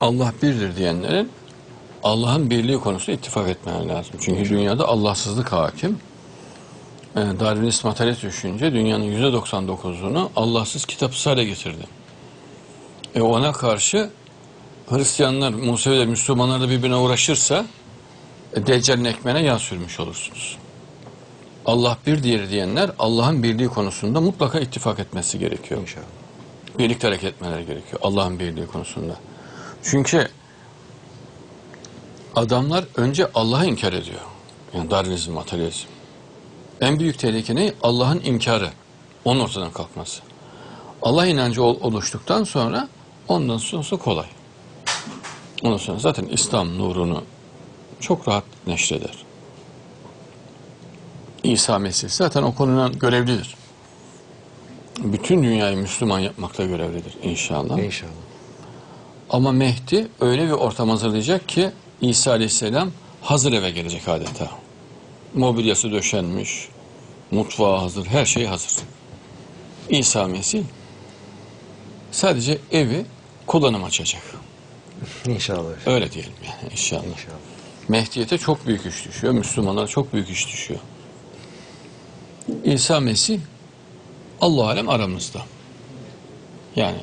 Allah birdir diyenlerin Allah'ın birliği konusunda ittifak etmeleri lazım. Çünkü dünyada Allahsızlık hakim. E, Darwinist materyalist düşünce dünyanın %99'unu Allahsız kitapsız hale getirdi. E ona karşı Hristiyanlar, Museviler, Müslümanlar da birbirine uğraşırsa e, Deccal'in ekmeğine yağ sürmüş olursunuz. Allah bir diğeri diyenler Allah'ın birliği konusunda mutlaka ittifak etmesi gerekiyor. İnşallah. Birlikte hareket etmeleri gerekiyor Allah'ın birliği konusunda. Çünkü adamlar önce Allah'ı inkar ediyor. Yani Darwinizm, materyalizm. En büyük tehlike ne? Allah'ın inkarı. Onun ortadan kalkması. Allah inancı ol- oluştuktan sonra ondan sonrası kolay. Ondan sonra zaten İslam nurunu çok rahat neşreder. İsa Mesih zaten o konuda görevlidir. Bütün dünyayı Müslüman yapmakta görevlidir inşallah. İnşallah. Ama Mehdi öyle bir ortam hazırlayacak ki İsa Aleyhisselam hazır eve gelecek adeta. Mobilyası döşenmiş, mutfağı hazır, her şey hazır. İsa Mesih sadece evi kullanım açacak. İnşallah. Öyle diyelim yani inşallah. İnşallah. Mehdiyete çok büyük iş düşüyor. Müslümanlara çok büyük iş düşüyor. İsa Mesih Allah alem aramızda. Yani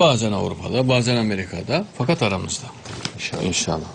bazen Avrupa'da, bazen Amerika'da fakat aramızda. İnşallah. İnşallah.